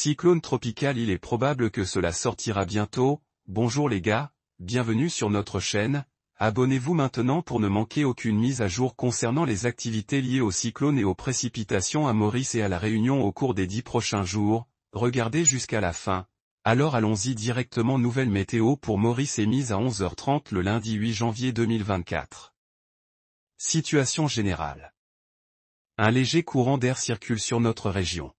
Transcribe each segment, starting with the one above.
Cyclone tropical il est probable que cela sortira bientôt, bonjour les gars, bienvenue sur notre chaîne, abonnez-vous maintenant pour ne manquer aucune mise à jour concernant les activités liées au cyclone et aux précipitations à Maurice et à la Réunion au cours des dix prochains jours, regardez jusqu'à la fin. Alors allons-y directement nouvelle météo pour Maurice émise à 11h30 le lundi 8 janvier 2024. Situation générale. Un léger courant d'air circule sur notre région.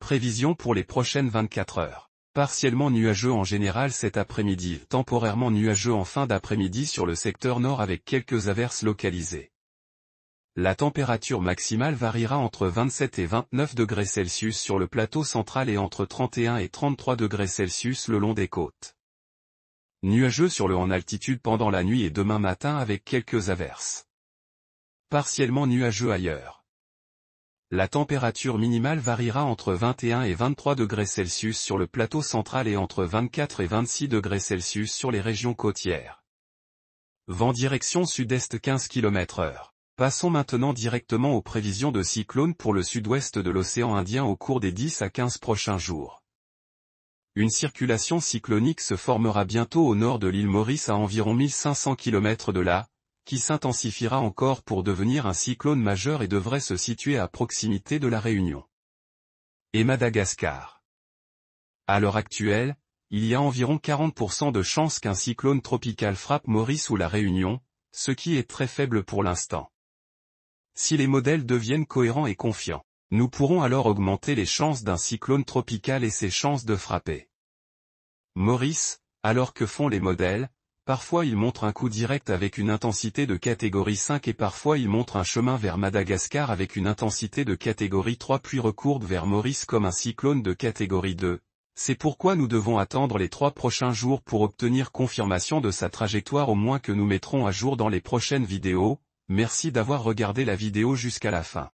Prévision pour les prochaines 24 heures. Partiellement nuageux en général cet après-midi, temporairement nuageux en fin d'après-midi sur le secteur nord avec quelques averses localisées. La température maximale variera entre 27 et 29 degrés Celsius sur le plateau central et entre 31 et 33 degrés Celsius le long des côtes. Nuageux sur le en altitude pendant la nuit et demain matin avec quelques averses. Partiellement nuageux ailleurs. La température minimale variera entre 21 et 23 degrés Celsius sur le plateau central et entre 24 et 26 degrés Celsius sur les régions côtières. Vent direction sud-est 15 km heure. Passons maintenant directement aux prévisions de cyclone pour le sud-ouest de l'océan Indien au cours des 10 à 15 prochains jours. Une circulation cyclonique se formera bientôt au nord de l'île Maurice à environ 1500 km de là, qui s'intensifiera encore pour devenir un cyclone majeur et devrait se situer à proximité de la Réunion. Et Madagascar. À l'heure actuelle, il y a environ 40% de chances qu'un cyclone tropical frappe Maurice ou la Réunion, ce qui est très faible pour l'instant. Si les modèles deviennent cohérents et confiants, nous pourrons alors augmenter les chances d'un cyclone tropical et ses chances de frapper. Maurice, alors que font les modèles, Parfois il montre un coup direct avec une intensité de catégorie 5 et parfois il montre un chemin vers Madagascar avec une intensité de catégorie 3 puis recourbe vers Maurice comme un cyclone de catégorie 2. C'est pourquoi nous devons attendre les trois prochains jours pour obtenir confirmation de sa trajectoire au moins que nous mettrons à jour dans les prochaines vidéos. Merci d'avoir regardé la vidéo jusqu'à la fin.